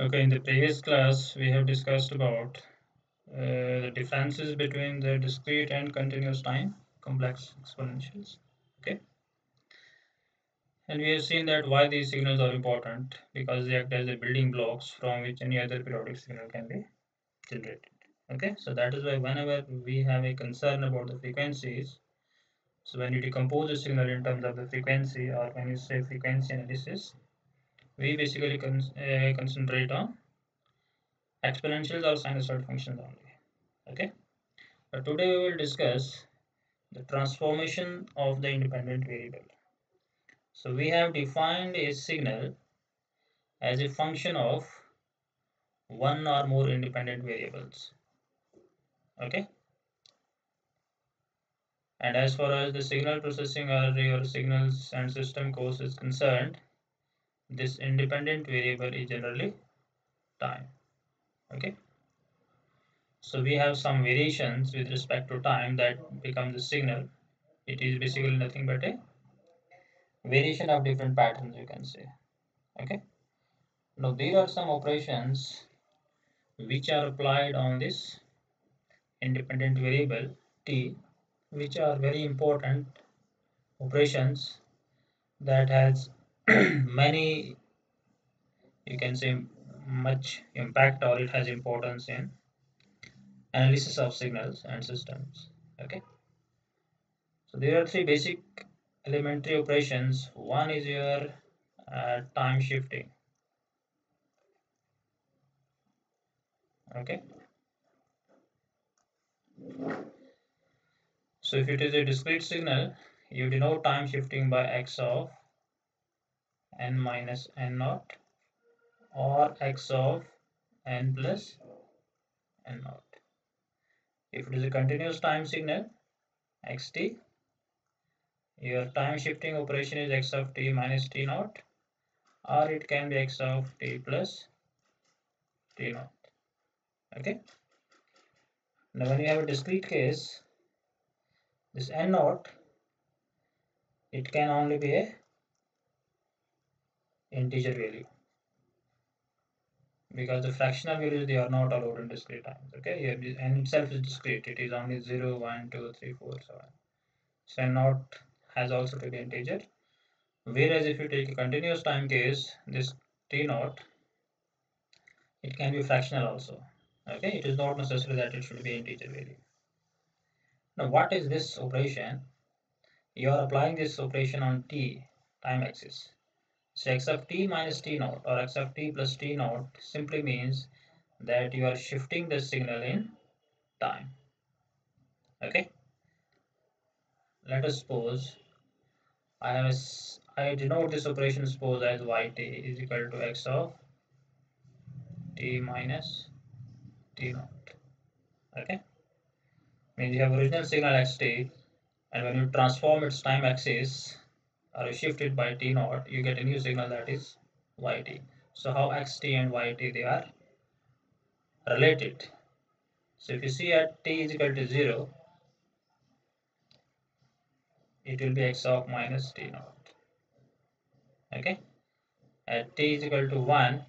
Okay, in the previous class, we have discussed about uh, the differences between the discrete and continuous time complex exponentials. Okay, and we have seen that why these signals are important because they act as the building blocks from which any other periodic signal can be generated. Okay, so that is why whenever we have a concern about the frequencies, so when you decompose the signal in terms of the frequency or when you say frequency analysis, we basically con uh, concentrate on exponentials or sinusoid functions only. Okay? But today we will discuss the transformation of the independent variable. So we have defined a signal as a function of one or more independent variables. Okay? And as far as the signal processing or your signals and system course is concerned this independent variable is generally time okay? So we have some variations with respect to time that becomes the signal. It is basically nothing but a variation of different patterns you can say okay? Now there are some operations which are applied on this independent variable t which are very important operations that has many you can say much impact or it has importance in analysis of signals and systems okay? So there are three basic elementary operations. One is your uh, time shifting okay? So if it is a discrete signal you denote time shifting by x of n minus n naught or x of n plus n naught. If it is a continuous time signal xt your time shifting operation is x of t minus t naught or it can be x of t plus t naught. Okay? Now when you have a discrete case this n naught it can only be a integer value. Because the fractional values they are not allowed in discrete times okay? N itself is discrete. It is only 0 1 2 3 4 so on so n naught has also to be integer. Whereas if you take a continuous time case this t naught it can be fractional also okay? It is not necessary that it should be integer value. Now what is this operation? You are applying this operation on t time axis so x of t minus t naught or x of t plus t naught simply means that you are shifting the signal in time. Okay? Let us suppose I have a, I denote this operation suppose as yt is equal to x of t minus t naught. Okay? Means you have original signal xt and when you transform its time axis or you shift it by t naught? You get a new signal that is yt so how xt and yt they are related. So if you see at t is equal to 0 it will be x of minus t naught. Okay? At t is equal to 1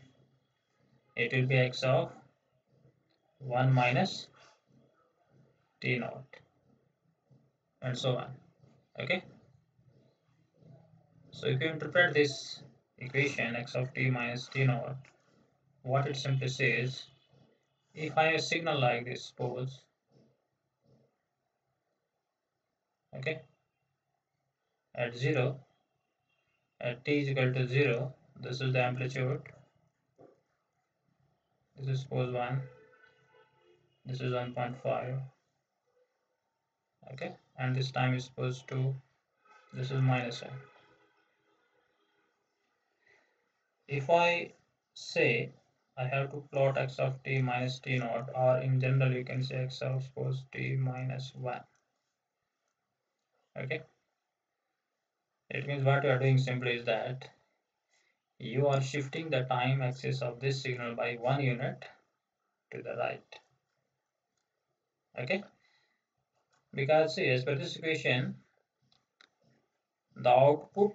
it will be x of 1 minus t naught and so on. Okay so if you interpret this equation x of t minus t naught what it simply says if I have a signal like this suppose okay at 0 at t is equal to 0 this is the amplitude this is suppose 1 this is 1.5 okay and this time is supposed to this is minus n if I say I have to plot x of t minus t naught or in general you can say x of suppose t minus 1 okay? It means what you are doing simply is that you are shifting the time axis of this signal by one unit to the right. Okay? Because see as per this equation the output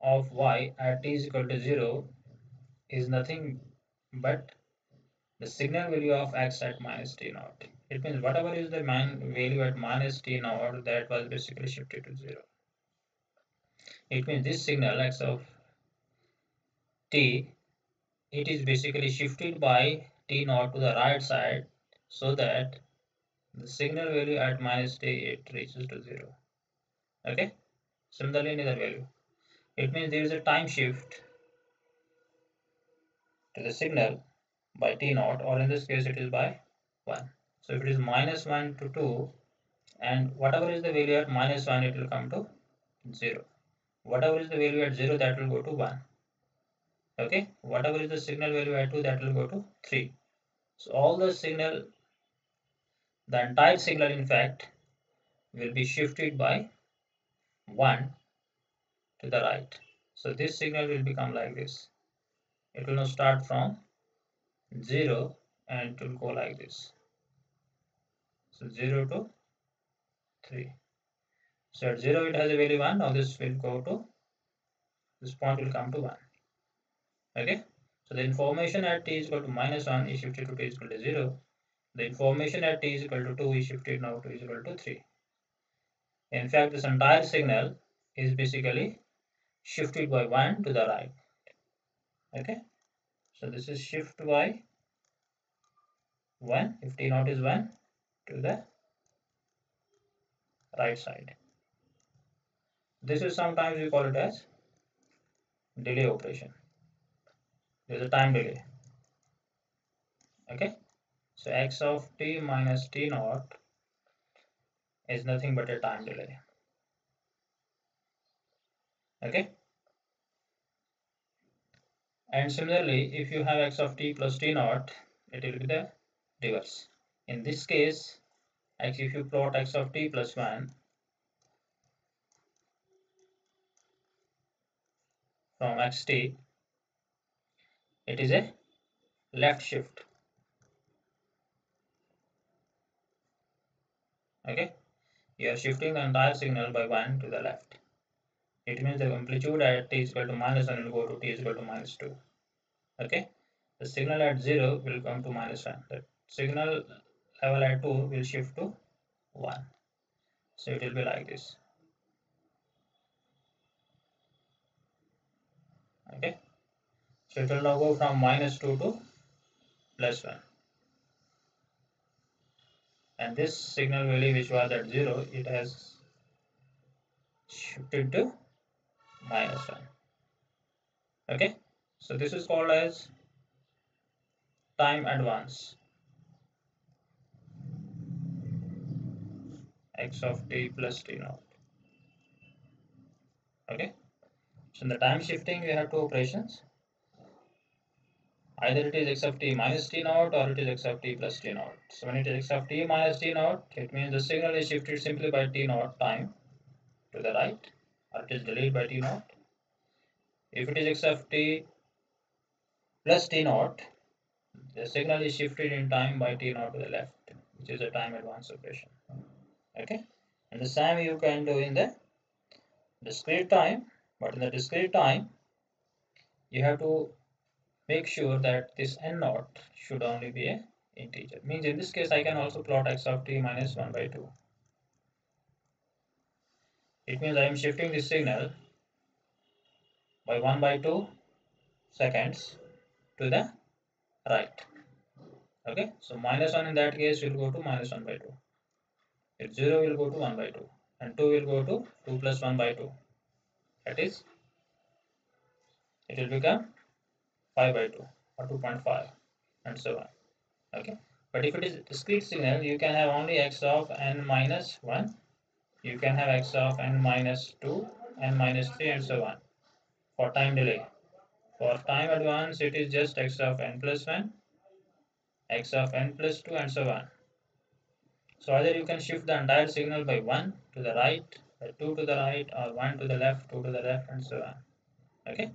of y at t is equal to 0 is nothing but the signal value of x at minus t naught. It means whatever is the value at minus t naught that was basically shifted to 0. It means this signal x of t, it is basically shifted by t naught to the right side so that the signal value at minus t it reaches to 0. Okay. Similarly, another value. It means there is a time shift to the signal by t naught or in this case it is by 1. So if it is minus 1 to 2 and whatever is the value at minus 1 it will come to 0. Whatever is the value at 0 that will go to 1. Okay, whatever is the signal value at 2 that will go to 3. So all the signal, the entire signal in fact will be shifted by 1 to the right. So this signal will become like this. It will now start from 0 and it will go like this. So 0 to 3. So at 0 it has a value 1. Now this will go to, this point will come to 1. Okay. So the information at t is equal to minus 1 is shifted to t is equal to 0. The information at t is equal to 2 is shifted now to is equal to 3. In fact, this entire signal is basically shifted by 1 to the right. Okay. So this is shift by 1 if t naught is 1 to the right side. This is sometimes we call it as delay operation. There is a time delay. Okay. So x of t minus t naught is nothing but a time delay. Okay. And similarly, if you have x of t plus t naught, it will be the reverse. In this case, if you plot x of t plus 1 from xt, it is a left shift. Okay, you are shifting the entire signal by 1 to the left. It means the amplitude at t is equal to minus 1 will go to t is equal to minus 2. Okay. The signal at 0 will come to minus 1. The signal level at 2 will shift to 1. So it will be like this. Okay. So it will now go from minus 2 to plus 1. And this signal value which was at 0, it has shifted to minus 1 okay so this is called as time advance. X of t plus t naught. Okay so in the time shifting we have two operations. Either it is x of t minus t naught or it is x of t plus t naught. So when it is x of t minus t naught it means the signal is shifted simply by t naught time to the right it is delayed by t naught. If it is x of t plus t naught, the signal is shifted in time by t naught to the left, which is a time advance operation. Okay, and the same you can do in the discrete time, but in the discrete time, you have to make sure that this n naught should only be a integer. Means in this case, I can also plot x of t minus 1 by 2 it means I am shifting the signal by 1 by 2 seconds to the right. Okay, so minus 1 in that case will go to minus 1 by 2. If 0 will go to 1 by 2 and 2 will go to 2 plus 1 by 2. That is, it will become 5 by 2 or 2.5 and so on. Okay, but if it is discrete signal, you can have only x of n minus 1 you can have x of n minus 2, n minus 3 and so on for time delay. For time advance it is just x of n plus 1, x of n plus 2 and so on. So either you can shift the entire signal by 1 to the right, by 2 to the right or 1 to the left, 2 to the left and so on. Okay.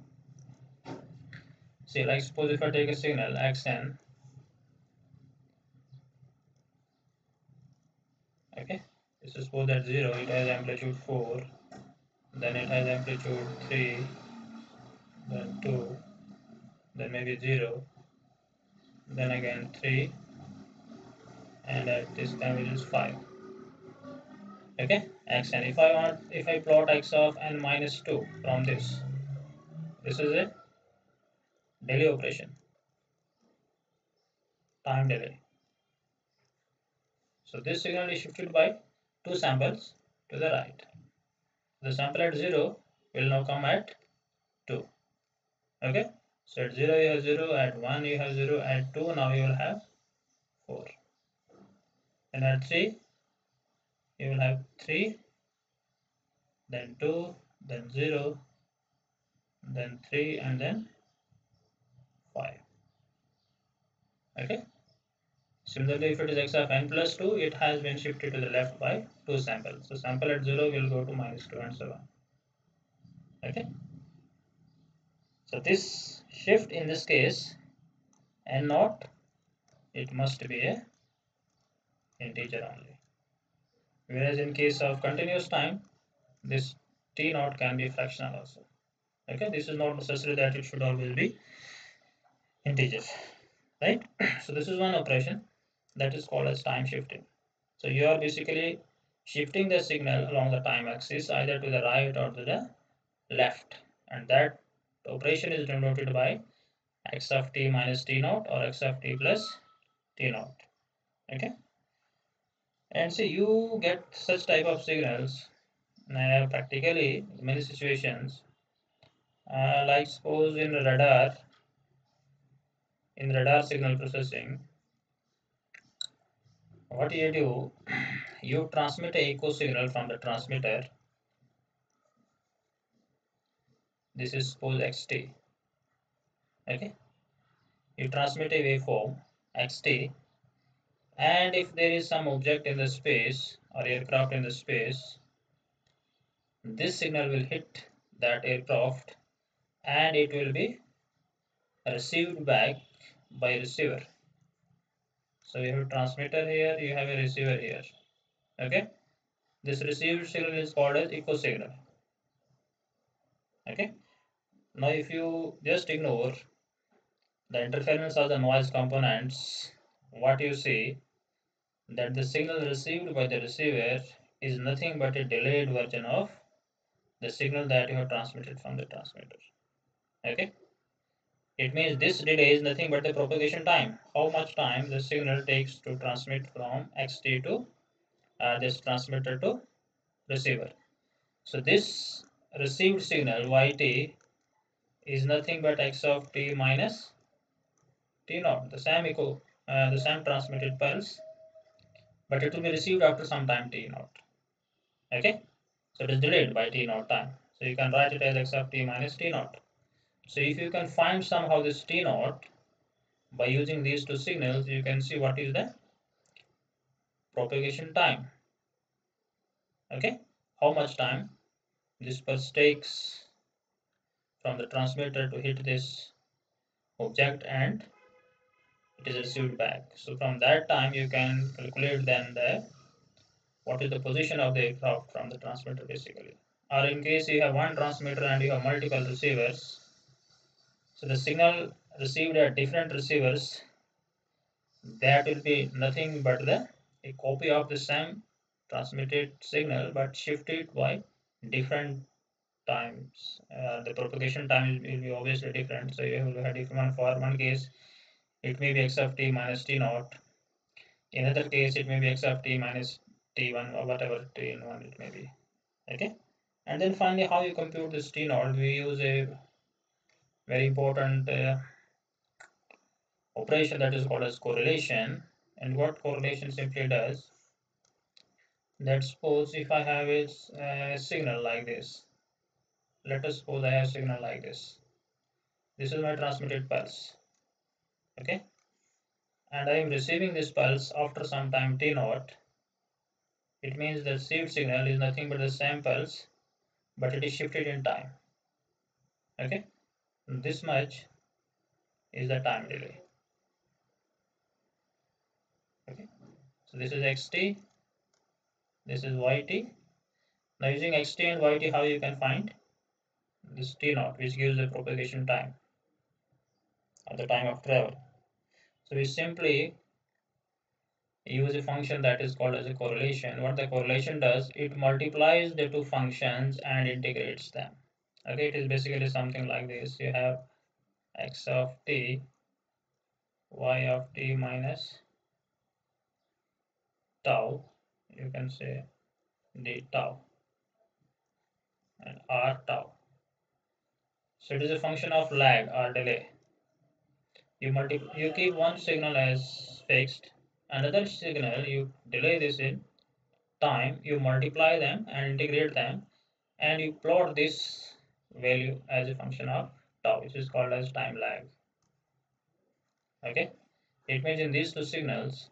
See like suppose if I take a signal xn okay suppose that 0 it has amplitude 4 then it has amplitude 3 then 2 then maybe 0 then again 3 and at this time it is 5 okay x and if I want if I plot x of n minus 2 from this this is a delay operation time delay. So this signal is shifted by two samples to the right. The sample at 0 will now come at 2 okay? So at 0 you have 0 at 1 you have 0 at 2 now you will have 4 and at 3 you will have 3 then 2 then 0 then 3 and then 5 okay similarly if it is x of n plus 2 it has been shifted to the left by two samples. So sample at 0 will go to minus 2 and so on. Okay? So this shift in this case n naught it must be a integer only. Whereas in case of continuous time this t naught can be fractional also. Okay? This is not necessary that it should always be integer right? So this is one operation that is called as time shifting. So you are basically shifting the signal along the time axis either to the right or to the left. And that operation is denoted by x of t minus t naught or x of t plus t naught. Okay? And so you get such type of signals uh, practically in many situations uh, like suppose in radar in radar signal processing what you do you transmit a echo signal from the transmitter. This is suppose xt okay? You transmit a waveform xt and if there is some object in the space or aircraft in the space this signal will hit that aircraft and it will be received back by receiver so you have a transmitter here you have a receiver here. Okay? This received signal is called as echo signal. Okay? Now if you just ignore the interference of the noise components what you see that the signal received by the receiver is nothing but a delayed version of the signal that you have transmitted from the transmitter. Okay it means this delay is nothing but the propagation time. How much time the signal takes to transmit from xt to uh, this transmitter to receiver. So this received signal yt is nothing but x of t minus t naught the same echo uh, the same transmitted pulse but it will be received after some time t naught. Okay? So it is delayed by t naught time. So you can write it as x of t minus t naught so if you can find somehow this t naught by using these two signals you can see what is the propagation time okay how much time this pulse takes from the transmitter to hit this object and it is received back. So from that time you can calculate then the what is the position of the aircraft from the transmitter basically. Or in case you have one transmitter and you have multiple receivers, so the signal received at different receivers that will be nothing but the a copy of the same transmitted signal but shifted by different times. Uh, the propagation time will be obviously different. So you will have different one for one case it may be x of t minus t naught. In other case, it may be x of t minus t1 or whatever t in 1 it may be. Okay. And then finally, how you compute this t naught, we use a very important uh, operation that is called as correlation. And what correlation simply does, that suppose if I have a, signal like this, let us suppose I have a signal like this. This is my transmitted pulse okay and I am receiving this pulse after some time t naught it means the received signal is nothing but the same pulse but it is shifted in time okay this much is the time delay okay so this is xt this is yt now using xt and yt how you can find this t naught which gives the propagation time at the time of travel So we simply use a function that is called as a correlation. What the correlation does, it multiplies the two functions and integrates them. Okay, it is basically something like this. You have x of t, y of t minus tau, you can say d tau and r tau. So it is a function of lag or delay. You multi you keep one signal as fixed another signal you delay this in time you multiply them and integrate them and you plot this value as a function of tau which is called as time lag. Okay? It means in these two signals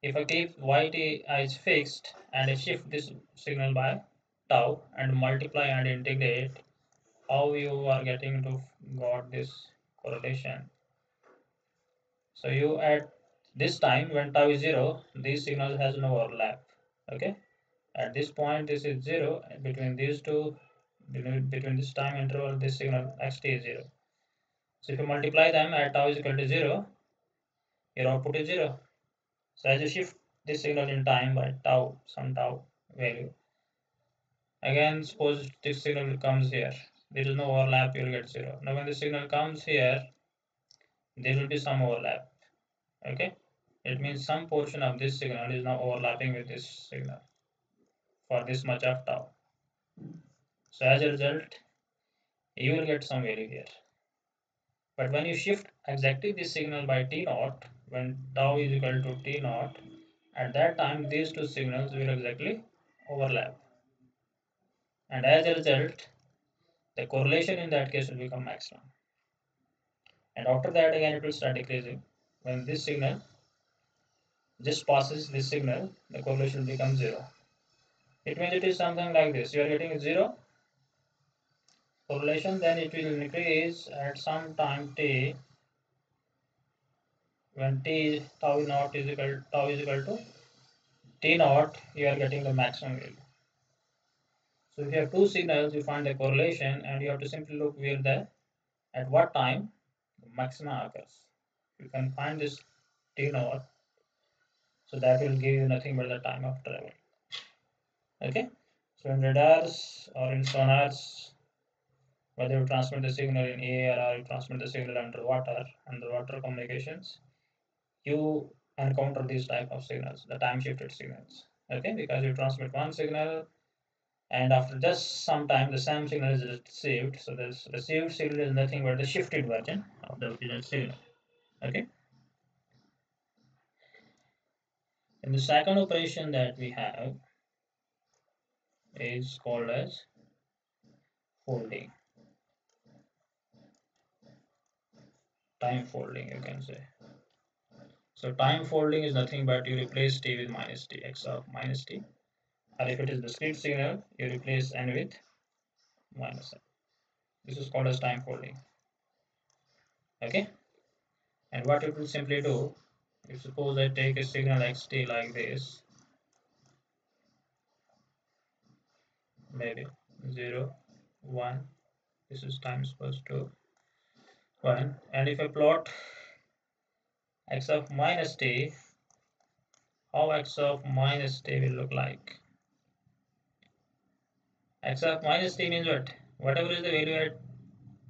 if I keep yt is fixed and I shift this signal by tau and multiply and integrate how you are getting to got this correlation. So you at this time when tau is 0 these signals has no overlap. Okay? At this point this is 0 between these two between this time interval this signal xt is 0 so if you multiply them at tau is equal to 0 your output is 0 so as you shift this signal in time by tau some tau value. Again suppose this signal comes here. There is no overlap you will get 0 now when the signal comes here there will be some overlap okay? It means some portion of this signal is now overlapping with this signal for this much of tau. So as a result, you will get some value here. But when you shift exactly this signal by T naught, when tau is equal to T naught, at that time these two signals will exactly overlap. And as a result, the correlation in that case will become maximum. And after that again it will start decreasing. When this signal just passes this signal, the correlation becomes zero. It means it is something like this. You are getting zero correlation, then it will increase at some time t when t tau naught is equal tau is equal to t naught, you are getting the maximum value. So if you have two signals, you find the correlation and you have to simply look where the at what time the maxima occurs. You can find this t naught so that will give you nothing but the time of travel okay so in radars or in sonars whether you transmit the signal in air or you transmit the signal underwater underwater communications you encounter these type of signals the time shifted signals. Okay because you transmit one signal and after just some time the same signal is received. So this received signal is nothing but the shifted version of the original signal. Okay. And the second operation that we have is called as folding. Time folding, you can say. So time folding is nothing but you replace t with minus t, x of minus t. Or if it is discrete signal, you replace n with minus n. This is called as time folding. Okay. And what it will simply do, if suppose I take a signal xt like this maybe 0 1 this is time equals to 1 and if I plot x of minus t how x of minus t will look like? X of minus t means what? Whatever is the value at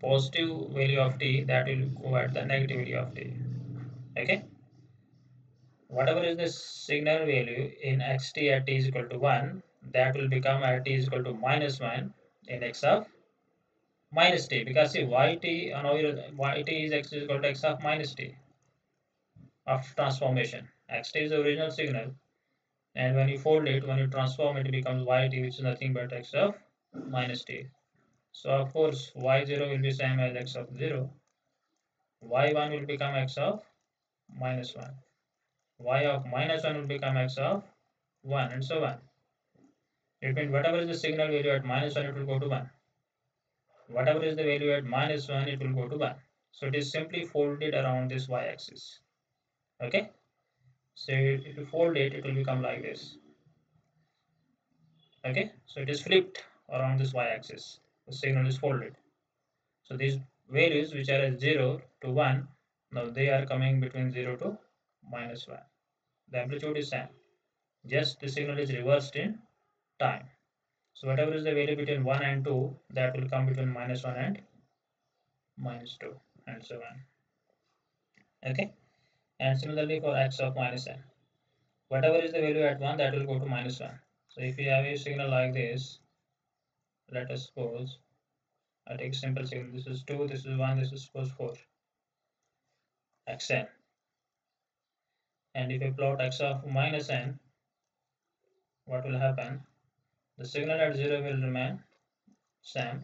positive value of t that will go at the negative value of t. Okay? Whatever is the signal value in xt at t is equal to 1 that will become at t is equal to minus 1 in x of minus t because see yt and yt is x is equal to x of minus t of transformation xt is the original signal and when you fold it when you transform it, it becomes yt which is nothing but x of minus t so of course y0 will be same as x of 0 y1 will become x of minus 1 y of minus 1 will become x of 1 and so on. It means whatever is the signal value at minus 1 it will go to 1. Whatever is the value at minus 1 it will go to 1. So it is simply folded around this y-axis. Okay. So if you fold it it will become like this. Okay. So it is flipped around this y-axis. The signal is folded. So these values which are at 0 to 1 now they are coming between 0 to minus 1 the amplitude is same just the signal is reversed in time so whatever is the value between 1 and 2 that will come between minus 1 and minus 2 and so on. Okay? And similarly for x of minus n. Whatever is the value at 1 that will go to minus 1 so if you have a signal like this let us suppose I take a simple signal this is 2 this is 1 this is suppose 4 xn. And if I plot x of minus n what will happen the signal at 0 will remain same.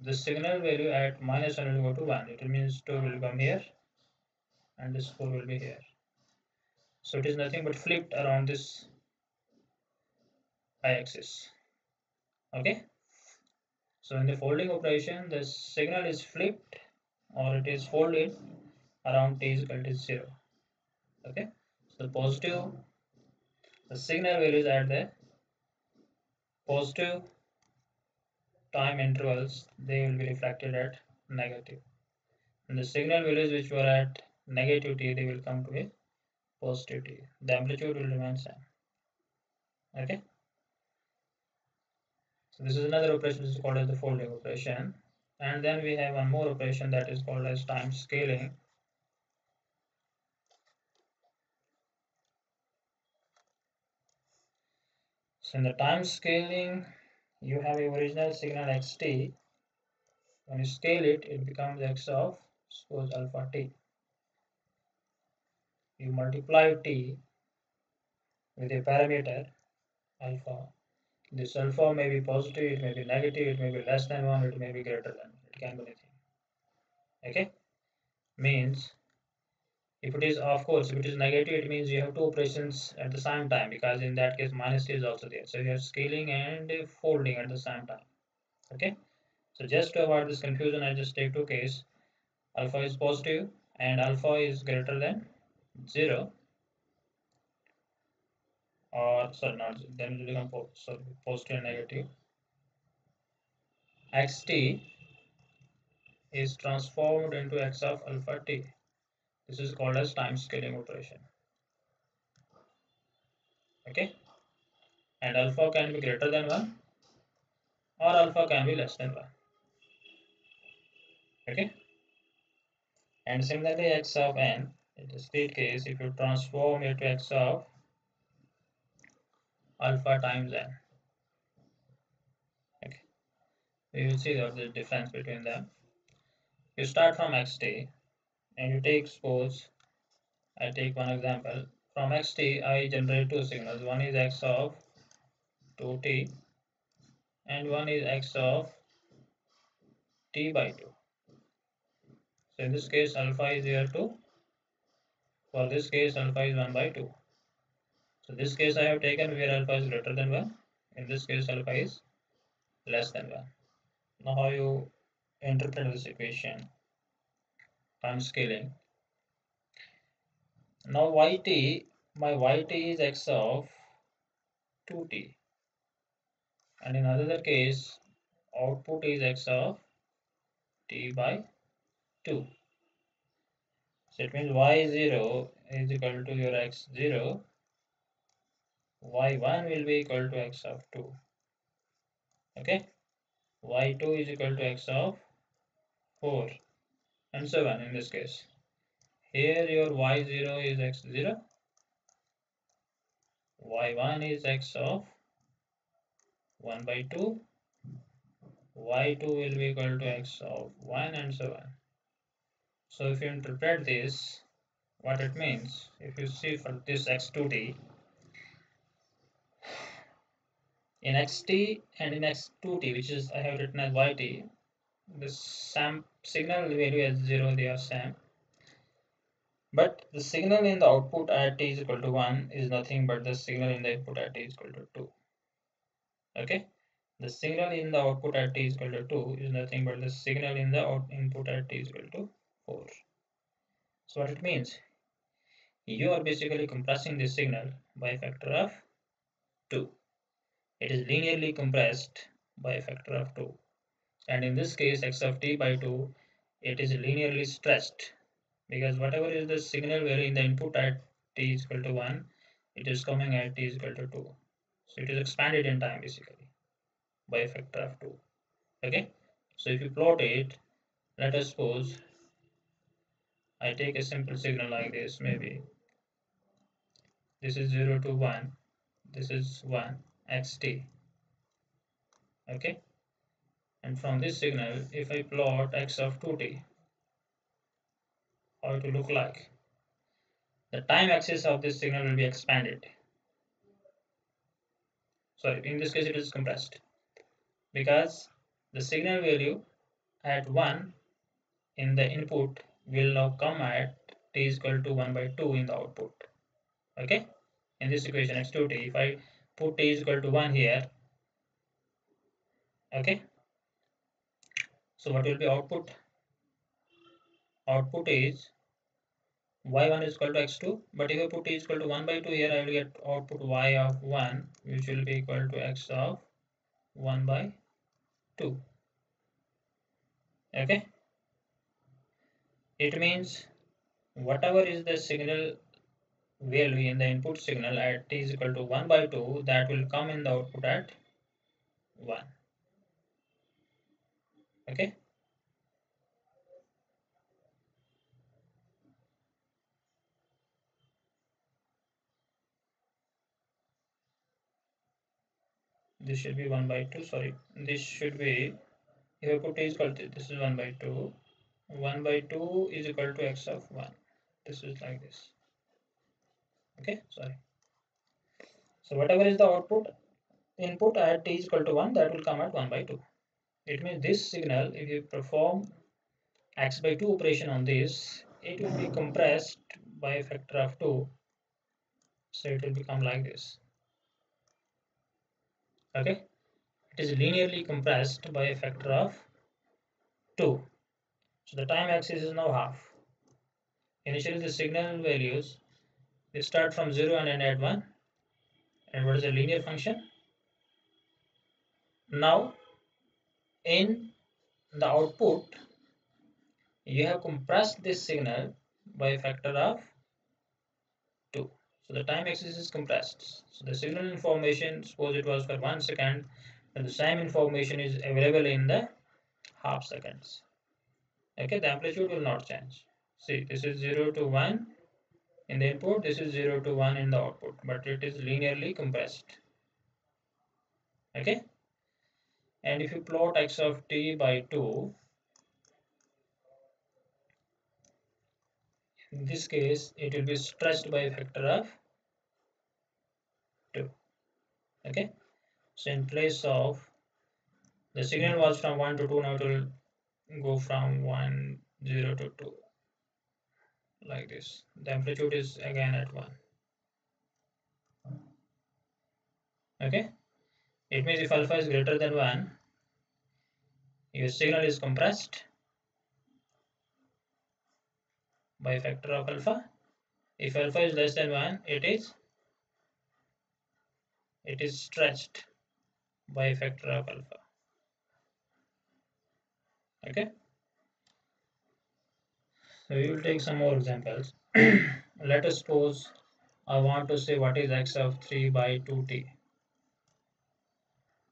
The signal value at minus 1 will go to 1 it means 2 will come here and this 4 will be here. So it is nothing but flipped around this y-axis. Okay? So in the folding operation the signal is flipped or it is folded around t is equal to 0 okay? So the positive the signal values at the positive time intervals they will be reflected at negative. And the signal values which were at negative t they will come to a positive t. The amplitude will remain same. Okay? So this is another operation which is called as the folding operation. And then we have one more operation that is called as time scaling So in the time scaling, you have a original signal xt. When you scale it, it becomes x of suppose alpha t. You multiply t with a parameter alpha. This alpha may be positive, it may be negative, it may be less than 1, it may be greater than, it can be anything. Okay? Means if it is of course if it is negative it means you have two operations at the same time because in that case minus is also there. So you have scaling and folding at the same time. Okay? So just to avoid this confusion i just take two case. Alpha is positive and alpha is greater than 0 or sorry not then it will become so positive and negative. Xt is transformed into x of alpha t this is called as time scaling operation. Okay. And alpha can be greater than 1 or alpha can be less than 1. Okay. And similarly x of n in the case if you transform it to x of alpha times n. Okay. We will see the difference between them. You start from xt and you take suppose I take one example. From xt I generate two signals. One is x of 2t and one is x of t by 2 so in this case alpha is here 2 for this case alpha is 1 by 2 so this case I have taken where alpha is greater than 1 in this case alpha is less than 1 now how you interpret this equation time scaling. Now yt, my yt is x of 2t and in another case output is x of t by 2. So it means y0 is equal to your x0, y1 will be equal to x of 2. Okay, y2 is equal to x of 4 and so on in this case. Here your y0 is x0, y1 is x of 1 by 2, y2 will be equal to x of 1 and so on. So if you interpret this, what it means, if you see for this x2t, in xt and in x2t, which is I have written as yt, the same signal value as 0 they are same but the signal in the output at t is equal to 1 is nothing but the signal in the input at t is equal to 2 okay? The signal in the output at t is equal to 2 is nothing but the signal in the input at t is equal to 4 so what it means? You are basically compressing the signal by a factor of 2 it is linearly compressed by a factor of 2 and in this case x of t by 2 it is linearly stretched. Because whatever is the signal value in the input at t is equal to 1 it is coming at t is equal to 2 so it is expanded in time basically by a factor of 2 okay? So if you plot it let us suppose I take a simple signal like this maybe. This is 0 to 1 this is 1 xt okay and from this signal if I plot x of 2t how it will look like? The time axis of this signal will be expanded. Sorry in this case it is compressed. Because the signal value at 1 in the input will now come at t is equal to 1 by 2 in the output. Okay? In this equation x2t if I put t is equal to 1 here okay so what will be output? Output is y1 is equal to x2 but if I put t is equal to 1 by 2 here I will get output y of 1 which will be equal to x of 1 by 2 okay? It means whatever is the signal value in the input signal at t is equal to 1 by 2 that will come in the output at 1 okay. This should be 1 by 2 sorry. This should be I put is equal to this is 1 by 2 1 by 2 is equal to x of 1 this is like this. Okay? Sorry. So whatever is the output input at t is equal to 1 that will come at 1 by 2 it means this signal if you perform x by 2 operation on this it will be compressed by a factor of 2 so it will become like this. Okay? It is linearly compressed by a factor of 2 so the time axis is now half. Initially the signal values they start from 0 and end at 1 and what is a linear function? Now in the output you have compressed this signal by a factor of 2 so the time axis is compressed. So the signal information, suppose it was for one second, and the same information is available in the half seconds. Okay, the amplitude will not change. See, this is 0 to 1 in the input, this is 0 to 1 in the output, but it is linearly compressed. Okay, and if you plot x of t by 2, in this case it will be stretched by a factor of 2 okay? So in place of the signal was from 1 to 2 now it will go from 1 0 to 2 like this. The amplitude is again at 1 okay it means if alpha is greater than 1 your signal is compressed by factor of alpha. If alpha is less than 1, it is it is stretched by factor of alpha. Okay. So we will take some more examples. Let us suppose I want to say what is x of 3 by 2t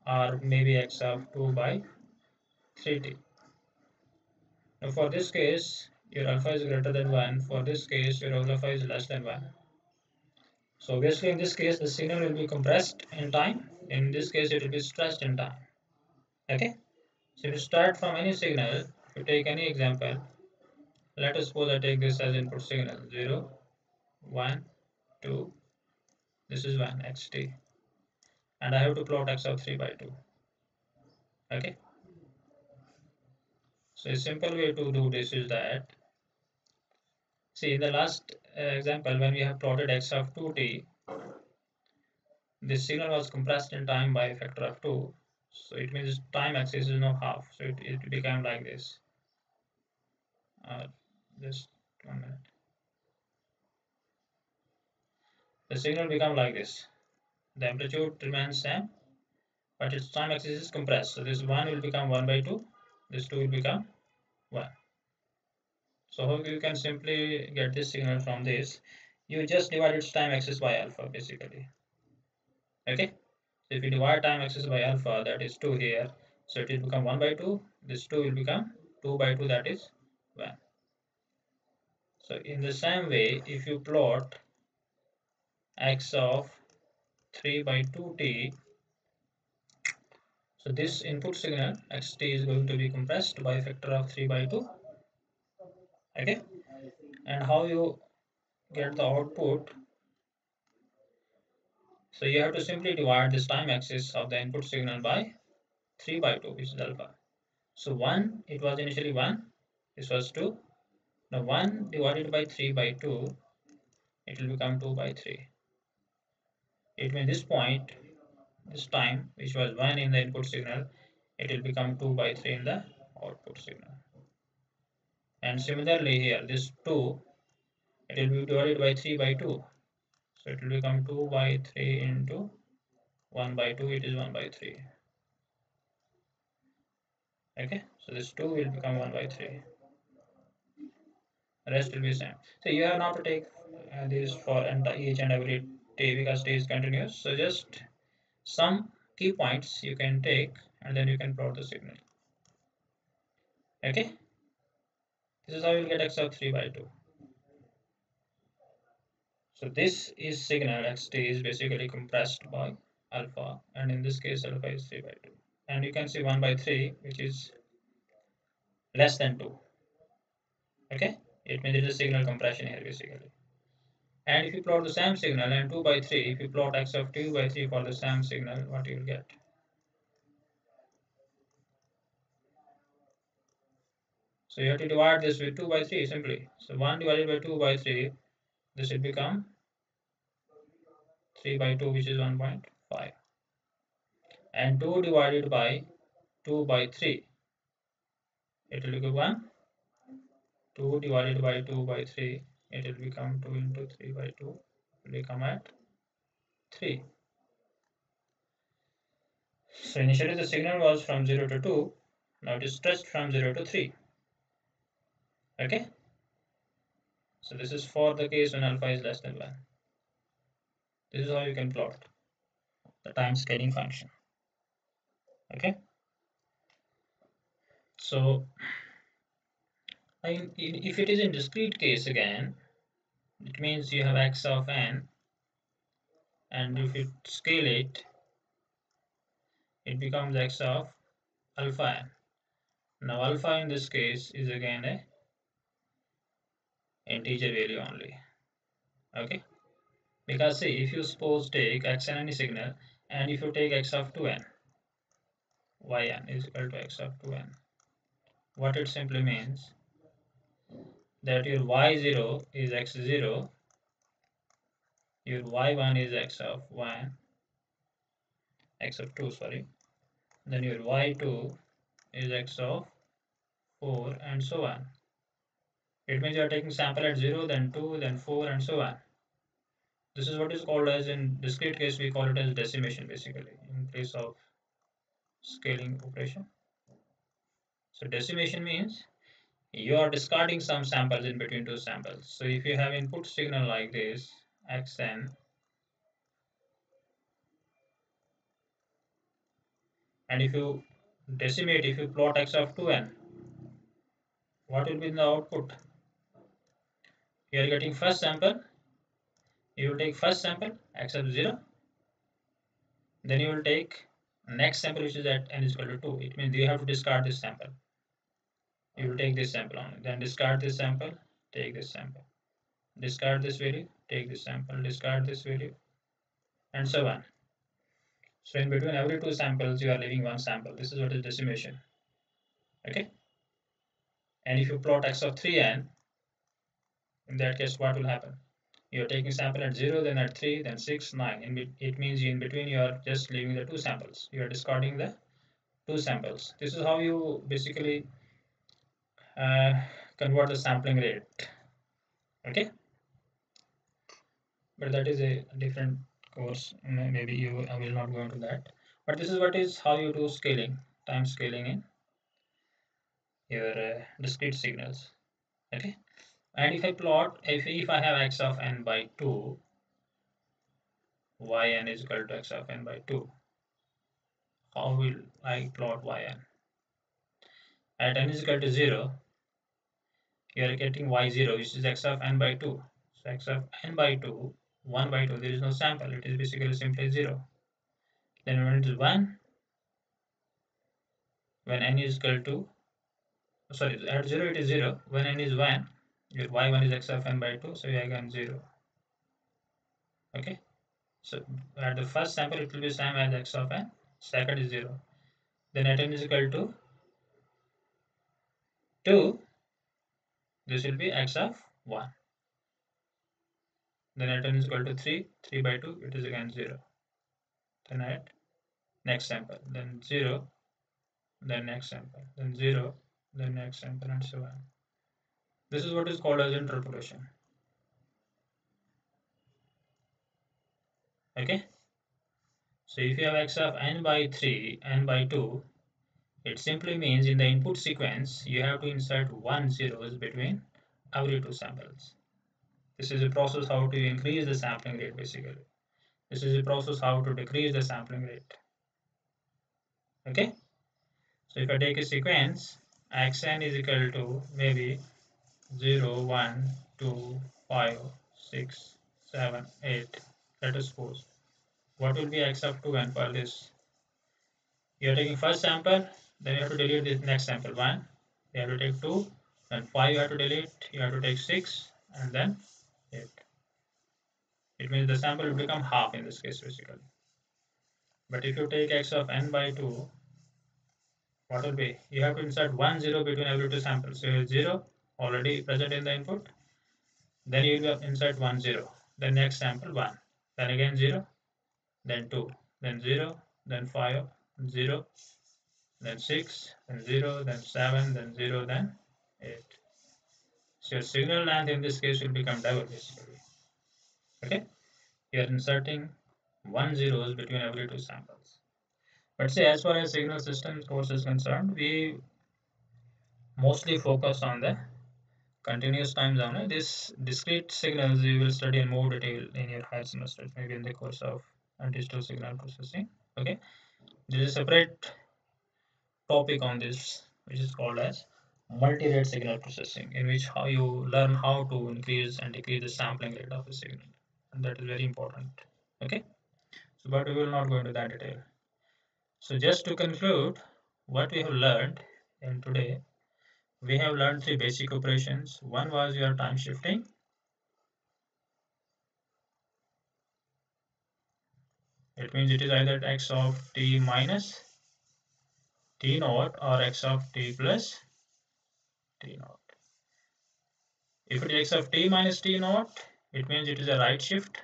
or maybe x of 2 by 3t. Now for this case your alpha is greater than 1 for this case your alpha is less than 1 so obviously in this case the signal will be compressed in time. In this case it will be stretched in time. Okay? So if you start from any signal if you take any example let us suppose I take this as input signal. 0 1 2 this is 1 xt and I have to plot x of 3 by 2 okay so a simple way to do this is that, see in the last uh, example when we have plotted x of 2t, this signal was compressed in time by a factor of 2. So it means time axis is now half. So it, it became like this. Uh, just one minute. The signal become like this. The amplitude remains same, but its time axis is compressed. So this 1 will become 1 by 2 this 2 will become 1 so you can simply get this signal from this. You just divide its time axis by alpha basically. Okay? So if you divide time axis by alpha that is 2 here. So it will become 1 by 2 this 2 will become 2 by 2 that is 1 so in the same way if you plot x of 3 by 2t so this input signal xt is going to be compressed by a factor of 3 by 2 okay? And how you get the output? So you have to simply divide this time axis of the input signal by 3 by 2 which is alpha. So 1 it was initially 1 this was 2 now 1 divided by 3 by 2 it will become 2 by 3 it means this point this time which was 1 in the input signal it will become 2 by 3 in the output signal. And similarly here this 2 it will be divided by 3 by 2 so it will become 2 by 3 into 1 by 2 it is 1 by 3 okay? So this 2 will become 1 by 3 the rest will be same. So you have not to take uh, this for each and every t because t is continuous. So just some key points you can take and then you can plot the signal. Okay? This is how you'll get x of 3 by 2 so this is signal xt is basically compressed by alpha and in this case alpha is 3 by 2 and you can see 1 by 3 which is less than 2 okay? It means it is signal compression here basically and if you plot the same signal and 2 by 3 if you plot x of 2 by 3 for the same signal what you will get. So you have to divide this with 2 by 3 simply. So 1 divided by 2 by 3 this will become 3 by 2 which is 1.5 and 2 divided by 2 by 3 it will become 1 2 divided by 2 by 3 it will become 2 into 3 by 2 will become at 3 so initially the signal was from 0 to 2 now it is stretched from 0 to 3 okay? So this is for the case when alpha is less than 1 this is how you can plot the time scaling function. Okay? So if it is in discrete case again it means you have x of n and if you scale it it becomes x of alpha n. Now alpha in this case is again a integer value only okay? Because see if you suppose take x n any signal and if you take x of 2n yn is equal to x of 2n what it simply means that your y0 is x0 your y1 is x of 1 x of 2 sorry. Then your y2 is x of 4 and so on. It means you are taking sample at 0 then 2 then 4 and so on. This is what is called as in discrete case we call it as decimation basically in place of scaling operation. So decimation means you are discarding some samples in between two samples. So if you have input signal like this, xn, and if you decimate, if you plot x of 2n, what will be the output? You are getting first sample, you will take first sample, x of 0, then you will take next sample which is at n is equal to 2 it means you have to discard this sample you will take this sample only. Then discard this sample take this sample. Discard this value take this sample. Discard this value and so on. So in between every two samples you are leaving one sample. This is what is decimation. Okay? And if you plot x of 3n in that case what will happen? You're taking sample at 0 then at 3 then 6 9 in it means in between you are just leaving the two samples. You are discarding the two samples. This is how you basically uh, convert the sampling rate. Okay? But that is a different course. Maybe you I will not go into that. But this is what is how you do scaling time scaling in your uh, discrete signals. Okay? And if I plot if, if I have x of n by 2 yn is equal to x of n by 2 how will I plot yn at n is equal to 0 you are getting y0 which is x of n by 2 so x of n by 2 1 by 2 there is no sample. It is basically simply 0 then when it is 1 when n is equal to sorry at 0 it is 0 when n is 1 your y1 is x of n by 2 so you again 0 okay? So at the first sample it will be same as x of n second is 0 then at n is equal to 2 this will be x of 1 then at n is equal to 3 3 by 2 it is again 0 then at next sample then 0 then next sample then 0 then next sample and so on. This is what is called as interpolation. Okay? So if you have x of n by 3 n by 2 it simply means in the input sequence you have to insert one zeros between every two samples. This is a process how to increase the sampling rate basically. This is a process how to decrease the sampling rate. Okay? So if I take a sequence xn is equal to maybe 0 1 2 5 6 7 8 let us suppose what will be x of 2 and for this? You are taking first sample then you have to delete this next sample. 1 you have to take 2 then 5 you have to delete. You have to take 6 and then 8 it means the sample will become half in this case basically. But if you take x of n by 2 what will be? You have to insert one zero between every two samples. So 0 already present in the input. Then you will insert one zero. Then next sample 1 then again 0 then 2 then 0 then 5 0 then 6 then 0 then 7 then 0 then 8 so your signal length in this case will become double basically. Okay? You are inserting one zeros between every two samples. But say as far as signal systems course is concerned we mostly focus on the continuous time zone. This discrete signals you will study in more detail in your higher semesters maybe in the course of digital signal processing. Okay? There is separate topic on this which is called as multi-rate signal processing in which how you learn how to increase and decrease the sampling rate of a signal. And that is very important okay? So but we will not go into that detail. So just to conclude what we have learned in today we have learned three basic operations. One was your time shifting. It means it is either x of t minus t naught or x of t plus t naught. If it is x of t minus t naught it means it is a right shift.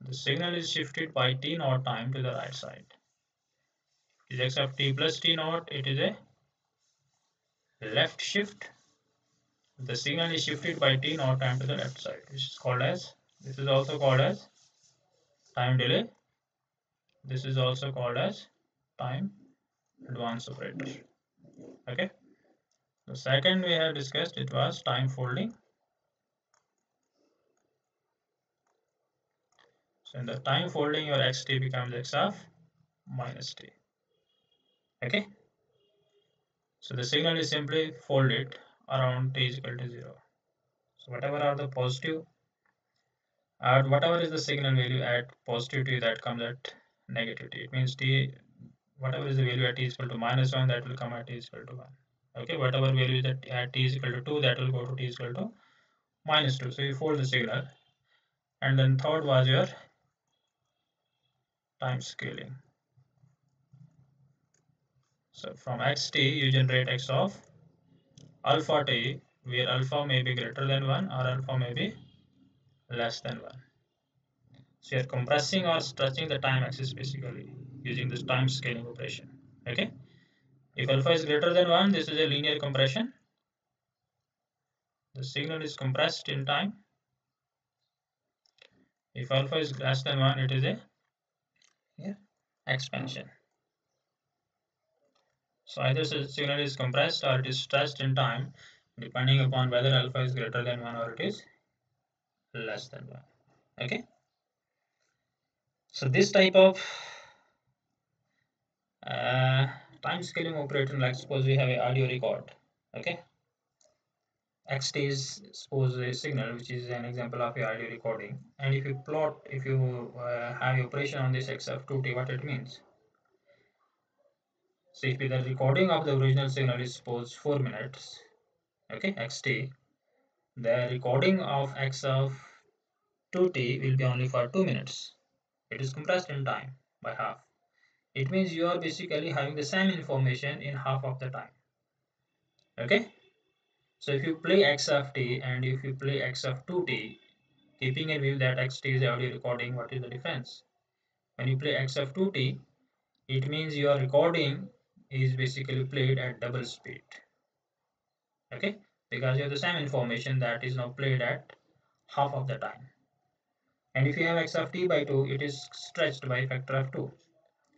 The signal is shifted by t naught time to the right side. If it is x of t plus t naught it is a left shift. The signal is shifted by t naught time to the left side. Which is called as this is also called as time delay. This is also called as time advance operator okay the second we have discussed it was time folding So in the time folding, your xt becomes x of minus t. Okay. So the signal is simply folded around t is equal to 0. So whatever are the positive, add whatever is the signal value at positive t that comes at negative t. It means t, whatever is the value at t is equal to minus 1 that will come at t is equal to 1. Okay, whatever value that at t is equal to 2 that will go to t is equal to minus 2. So you fold the signal. And then third was your time scaling. So from xt you generate x of alpha t where alpha may be greater than 1 or alpha may be less than 1. So you're compressing or stretching the time axis basically using this time scaling operation. Okay. If alpha is greater than 1 this is a linear compression. The signal is compressed in time. If alpha is less than 1 it is a expansion. So either signal is compressed or it is stretched in time depending upon whether alpha is greater than 1 or it is less than 1 okay so this type of uh, time scaling operator like suppose we have a audio record okay? Xt is suppose a signal which is an example of a audio recording. And if you plot if you uh, have operation on this x of 2t what it means? So if the recording of the original signal is suppose 4 minutes okay xt the recording of x of 2t will be only for 2 minutes. It is compressed in time by half it means you are basically having the same information in half of the time okay so if you play x of t and if you play x of 2t, keeping in view that xt is already recording, what is the difference? When you play x of 2t, it means your recording is basically played at double speed. Okay, because you have the same information that is now played at half of the time. And if you have x of t by 2, it is stretched by factor of 2.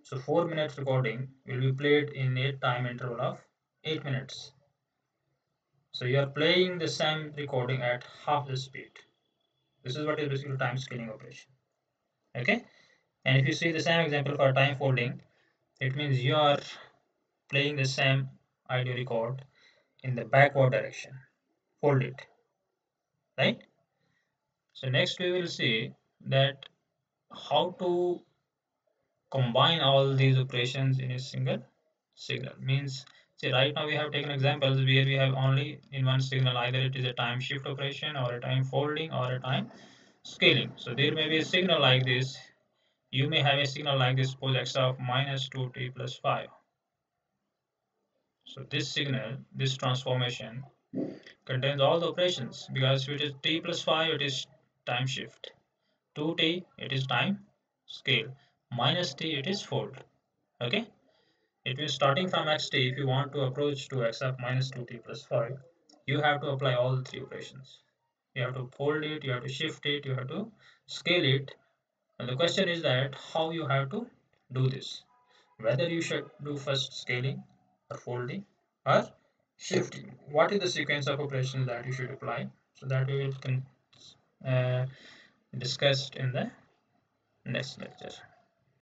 So 4 minutes recording will be played in a time interval of 8 minutes. So you are playing the same recording at half the speed. This is what is basically time scaling operation. Okay. And if you see the same example for time folding, it means you are playing the same audio record in the backward direction. Fold it. Right. So next we will see that how to combine all these operations in a single signal means See, right now we have taken examples where we have only in one signal either it is a time shift operation or a time folding or a time scaling. So there may be a signal like this. You may have a signal like this, suppose x of minus 2t plus 5. So this signal, this transformation contains all the operations because if it is t plus 5, it is time shift. 2t, it is time scale. Minus t, it is fold. Okay. It means starting from xt, if you want to approach to x of minus 2t plus 5, you have to apply all three operations. You have to fold it, you have to shift it, you have to scale it. And the question is that how you have to do this. Whether you should do first scaling or folding or shifting. What is the sequence of operations that you should apply? So that we will uh, discussed in the next lecture.